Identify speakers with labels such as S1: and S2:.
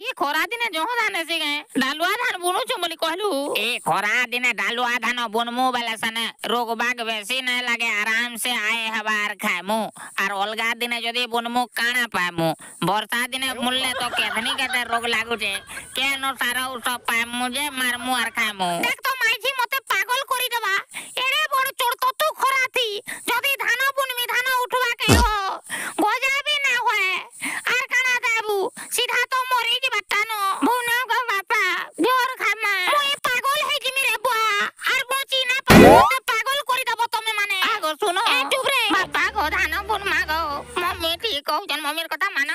S1: ये खरा दिने जों धान से गए। डालुआ धान बुनु छु बोली कहलु।
S2: ए खरा दिने डालुआ धान बुनमो वाला सने। रोग बाग बेसी नै लागे आराम से आए हवार खायमु आर अलगा दिने जदी बुनमो काणा पायमु बरसा दिन मुल्ले तो केतनी केते रोग लागु जे के नो सारा उ सब जे मारमु आर खायमु देख तो কও জন মমির কথা মানা